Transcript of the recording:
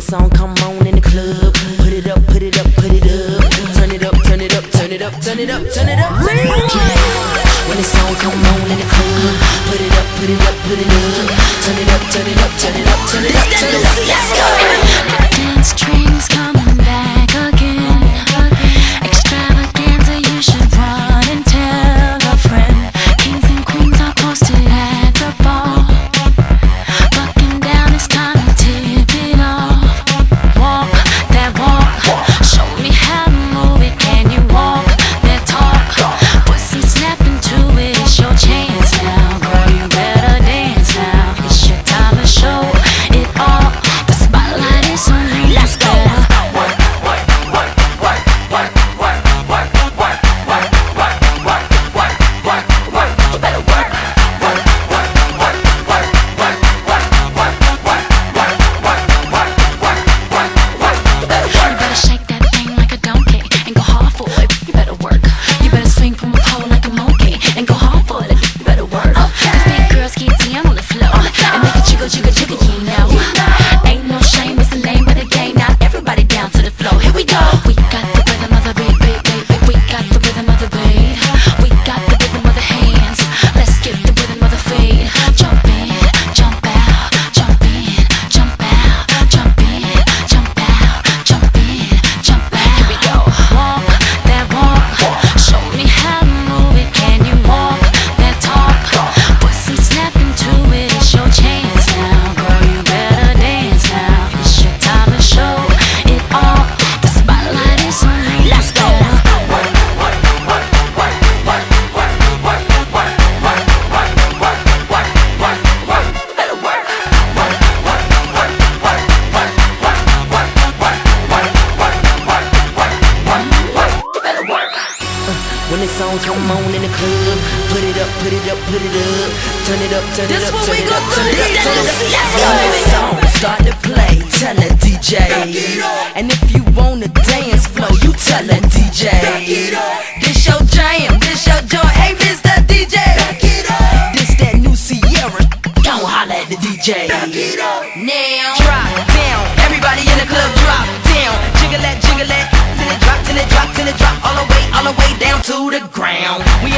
the on, come on in the club. Put it up, put it up, put it up. Turn it up, turn it up, turn it up, turn it up, turn it up, turn it up. When it's on, come on in the club, put it up, put it up. up, turn it up, turn it up, turn it up, turn it up, turn it. Let's go. Start to play, tell a DJ. And if you want to dance flow, you tell a DJ. This your jam, this your joint. Hey, Mr. DJ. This that new Ciara. Don't holler at the DJ. Now drop down, everybody in the club drop down, jiggle that, jiggle that, till it drop, till it drop, till it drop, all the way, all the way down to the ground. We